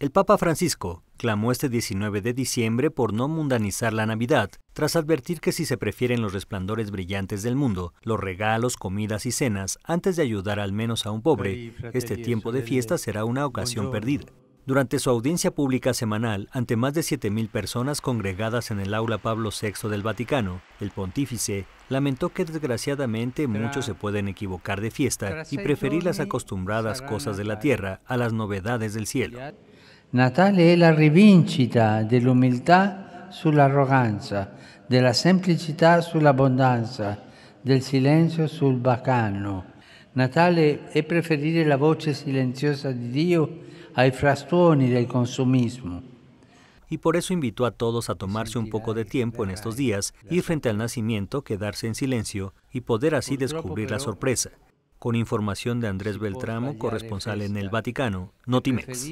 El Papa Francisco clamó este 19 de diciembre por no mundanizar la Navidad, tras advertir que si se prefieren los resplandores brillantes del mundo, los regalos, comidas y cenas, antes de ayudar al menos a un pobre, este tiempo de fiesta será una ocasión perdida. Durante su audiencia pública semanal ante más de 7.000 personas congregadas en el aula Pablo VI del Vaticano, el pontífice lamentó que desgraciadamente muchos se pueden equivocar de fiesta y preferir las acostumbradas cosas de la tierra a las novedades del cielo. Natale è la rivincita dell'umiltà sull'arroganza, della semplicità sull'abbondanza, del silenzio sul bacano. Natale è preferire la voce silenziosa di Dio ai frastuoni del consumismo. Y por eso invitó a todos a tomarse un poco de tiempo en estos días, ir frente al nacimiento, quedarse en silencio y poder así descubrir la sorpresa. Con información de Andrés Beltramo, corresponsal en el Vaticano, Notimex.